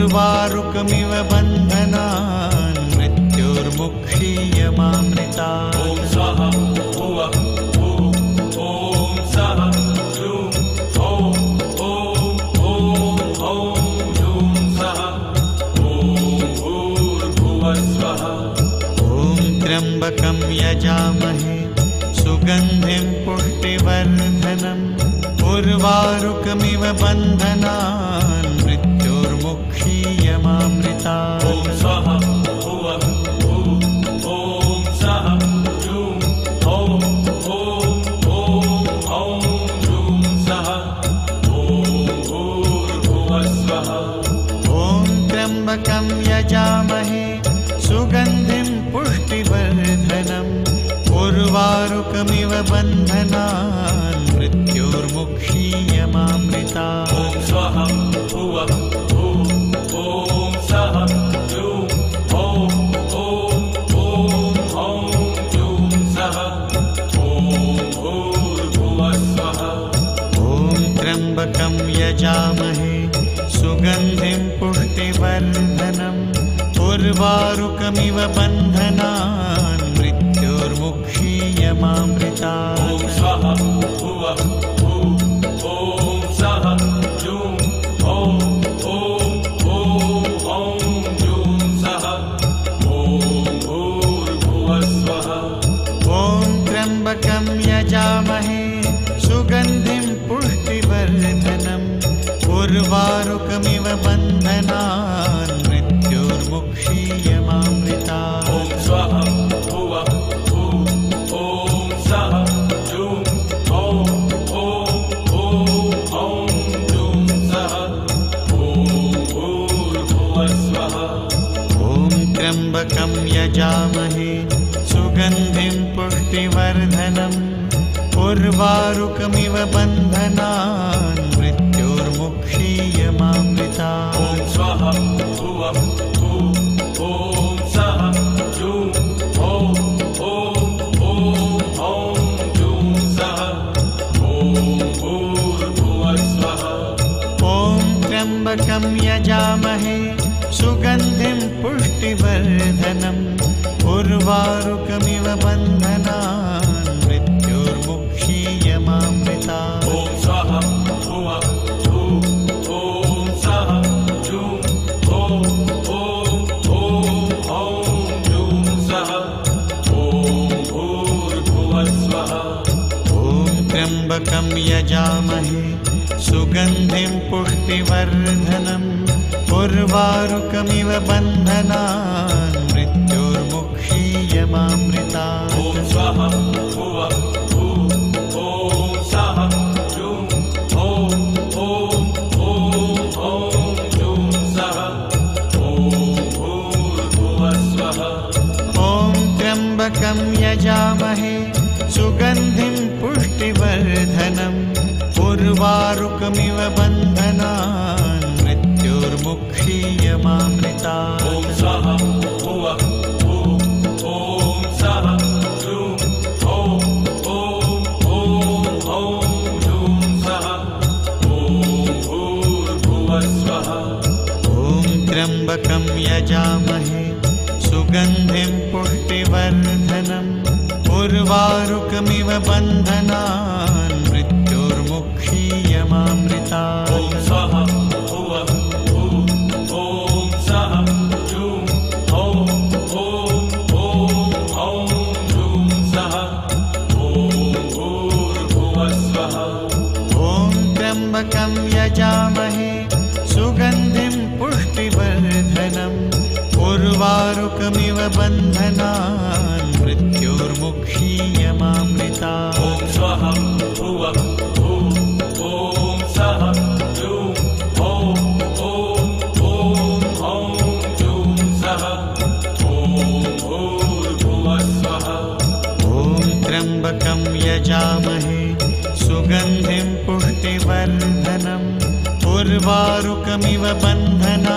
उर्वारुकमिव बन्धनान् मृत्योर्मुक्षीयमामृता ॐ स्वाहा भुवः ॐ सः ह्रूं ॐ ॐ ॐ ॐ सः ॐ भूर्भुवः ॐ त्र्यम्बकं यजामहे सुगन्धिं पुष्टिवर्धनम्। उर्वारुकमिव बन्धनान् मृत्योर्मुक्षीयमामृता ॐ स्वाहा भुवः ॐ सः ह्रूं ॐ सः ॐ भूर्भुवः स्वः ॐ त्र्यम्बकं यजामहे सुगन्धिं पुष्टिवर्धनम् उर्वारुकमिव बन्धनान् मृत्योर्मुक्षीयमामृता प्रचार यजामहे सुगन्धिं पुष्टिवर्धनम् उर्वारुकमिव बन्धनान् मृत्योर्मुक्षीयमामृता ॐ स्वाहा भुवः भूः ॐ सः ह्रूं ॐ ॐ ॐ ॐ ह्रूं सः ॐ भूर्भुवः स्वः ॐ त्र्यम्बकं यजामहे सुगन्धिं पुष्टिवर्धनम् उर्वारुकमिव बन्धनान् त्र्यम्बकं यजामहे सुगन्धिं पुष्टिवर्धनम् बन्धनान् सः ॐ भूर्भुवः स्वः ॐ त्र्यम्बकं यजामहे सुगन्धिं पुष्टिवर्धनम् उर्वारुकमिव मृत्योर्मुक्षीयमामृता त्र्यम्बकं यजामहे सुगंधि पुष्टिवर्धन उर्वारुकमिव बंधना मृत्युर्मुक्षीयृता मामृता ॐ स्वहं। यजामहे रुकमिव बन्धना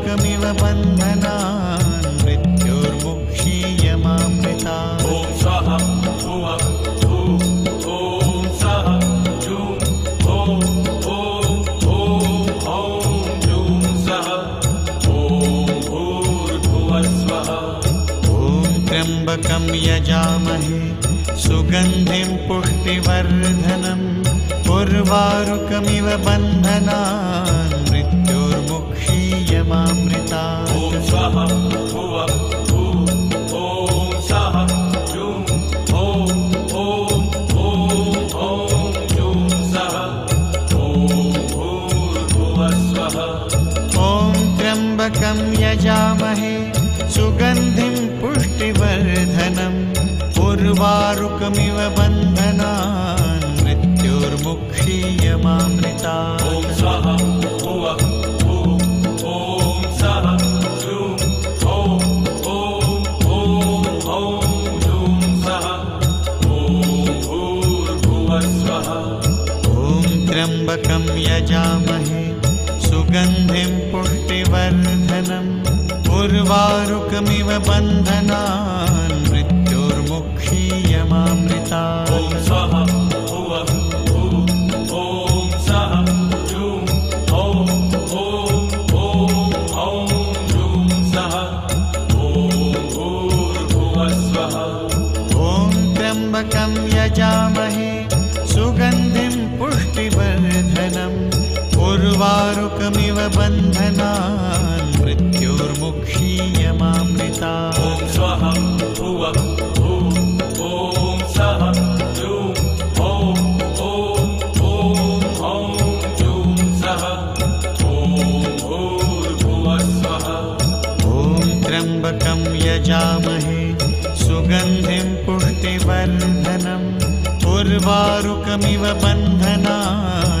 त्र्यंबक यजामहे। सुगंधि पुष्टिवर्धन उर्वारुकमिव बंधना मृत्युर्मुक्षीयमामृता ॐ त्र्यंबक भुवः यजामहे। सुगन्धिं वारुकमिव बंद निवारुकमिव बन्धनान् मृत्योर्मुक्षीय मामृता ॐ स्वाहा भुवः त्र्यम्बकं यजामहे सुगन्धिं पुष्टिवर्धनम् उर्वारुकमिव बन्धनान्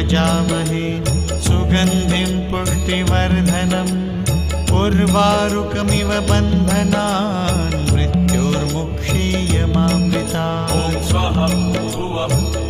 यजामहे सुगन्धिं पुष्टिवर्धनम् उर्वारुकमिव बन्धनान् मृत्योर्मुक्षीयमामृता मृत्युर्मुक्षीयमामृता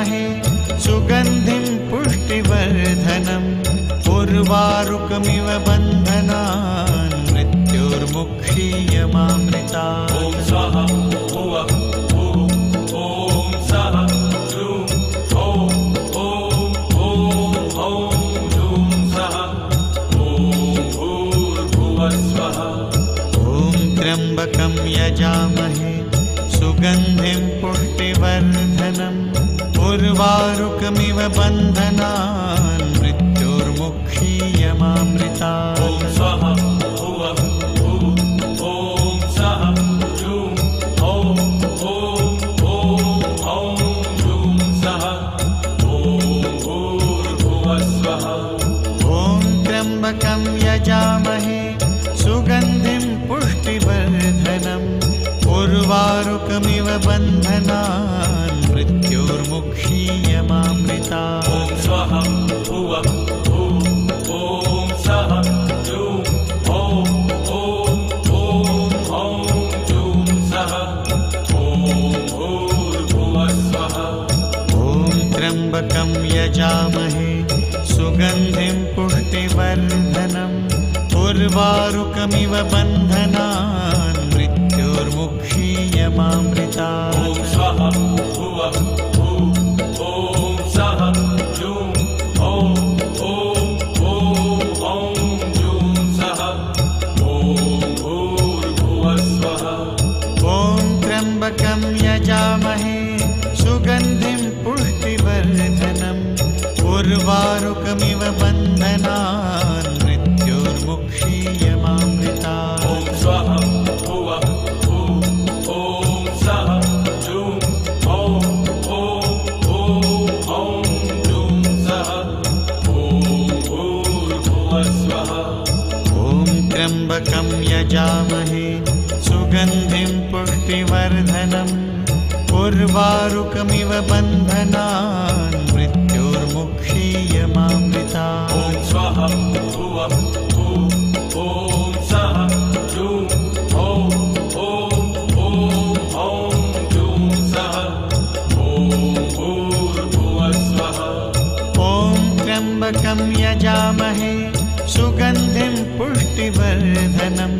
रुकमिव बन्धनान् मृत्युर्मुक्षीय मामृतां हो हौं सः हो हो भुव स्वः ॐकं यजामहे सुगन्धे व बन्धनान् मृत्युर्मुक्षीयमामृता लोकमिव बंधना मृत्युर्मुक्षीय मृता यजामहे सुगंधि पुष्टिवर्धनम्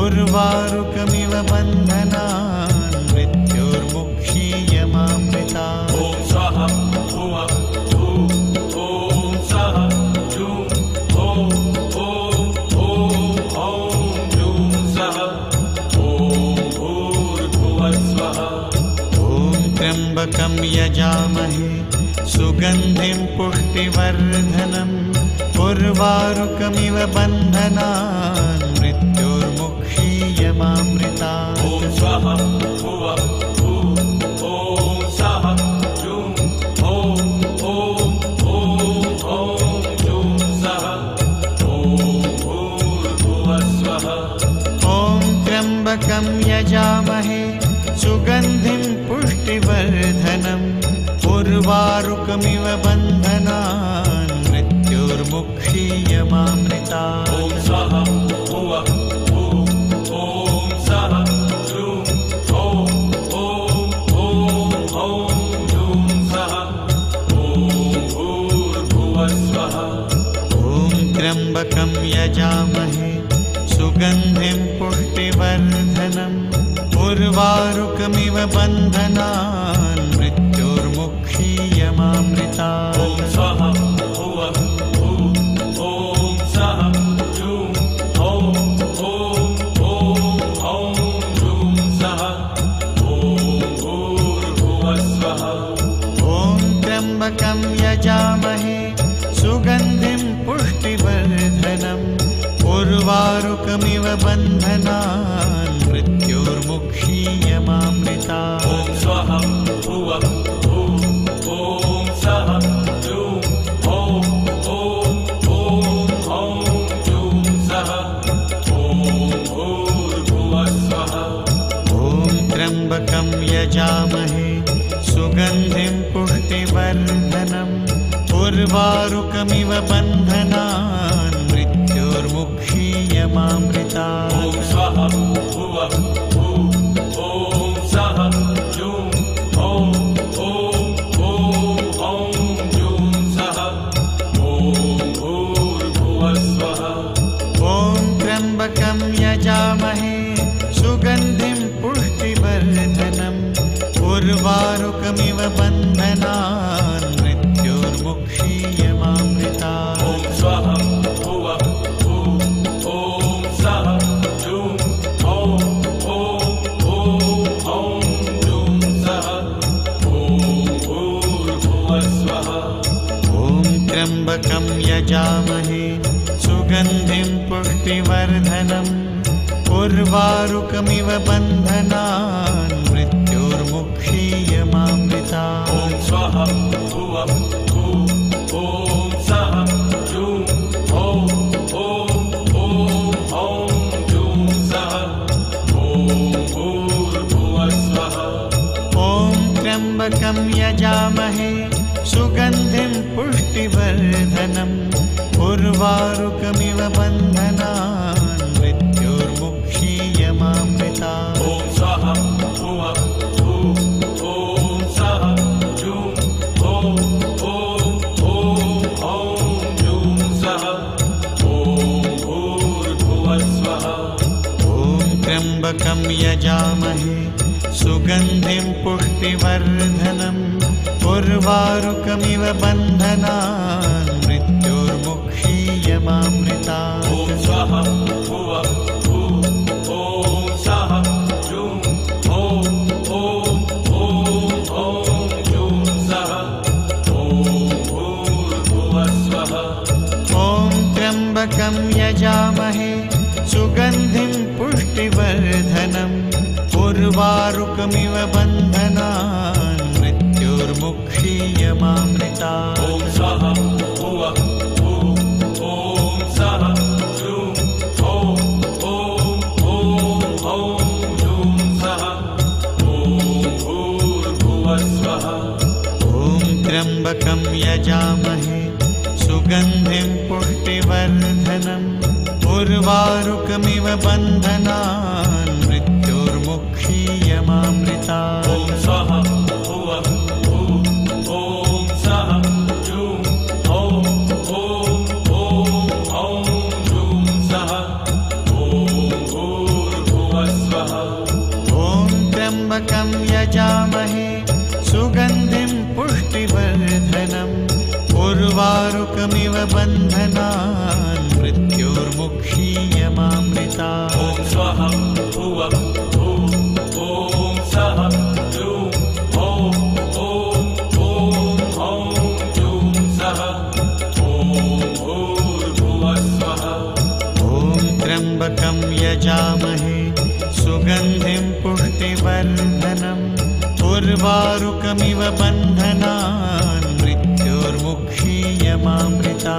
उर्वारुकमिव बंधना यजामहे सुगन्धिं पुष्टिवर्धनं उर्वारुकमिव बन्धनान्। सुगन्धिं पुष्टिवर्धनम् उर्वारुकमिव बन्धनान् मृत्युर्मुखीयमामृता बन्धनान् मृत्योर्मुक्षीय मामृता यजामहे सुगन्धिं पुष्टिवर्धनम्। उर्वारुकमिव बन् वारुकमिव बन्धनान् मृत्योर्मुक्षीय मामृता ॐ स्वः भुवः ॐ सः जूं यजामहे सुगन्धिं पुष्टिवर्धनम् उर्वारुकमिव बन्धनान्। भजामहे सुगन्धिं पुष्टिवर्धनम् उर्वारुकमिव बन्धनान् मृत्योर्मुक्षीयमामृता योगमिव बंधना मृत्युर्मुक्षीय मामृता। ॐ स्वाहा भुवः ॐ यजामहे उर्वारुकमिव मृता स्वः भुव यजामहे सुगन्धिं पुष्टिवर्धनम् उर्वारुकमिव बन्धना त्र्यम्बकं यजामहे सुगन्धिं पुष्टिवर्धनम् उर्वारुकमिव बन्धनान् मृत्योर्मुक्षीयमामृता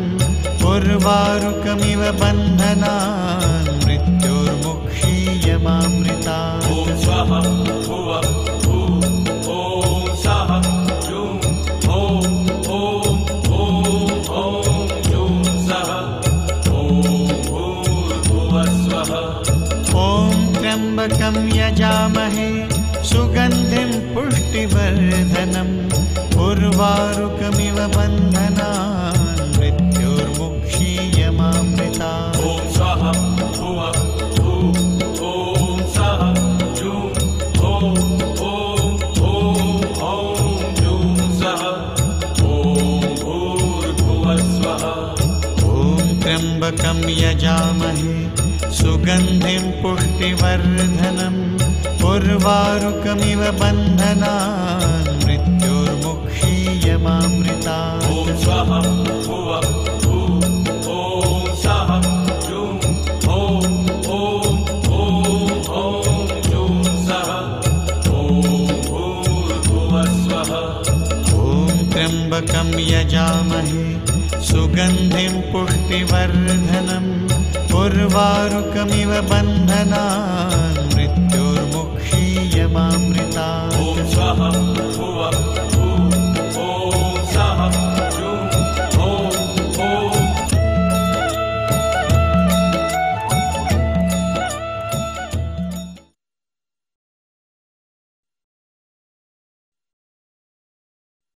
उर्वारुकमिव बन्धनान् मृत्युर्मुक्षीयमामृता। स्वः ॐ सः यजामहे सुगन्धिं पुष्टिवर्धनम् उर्वारुकमिव बन्धना। यजामहे सुगन्धिं पुष्टिवर्धनम् उर्वारुकमिव बन्धनान् मृत्युर्मुक्षीय मामृता ं। यजामहे सुगन्धिं पुष्टिवर्धन पूर्वारुकमिव बन्धना मृत्युर्मुक्षीय मामृता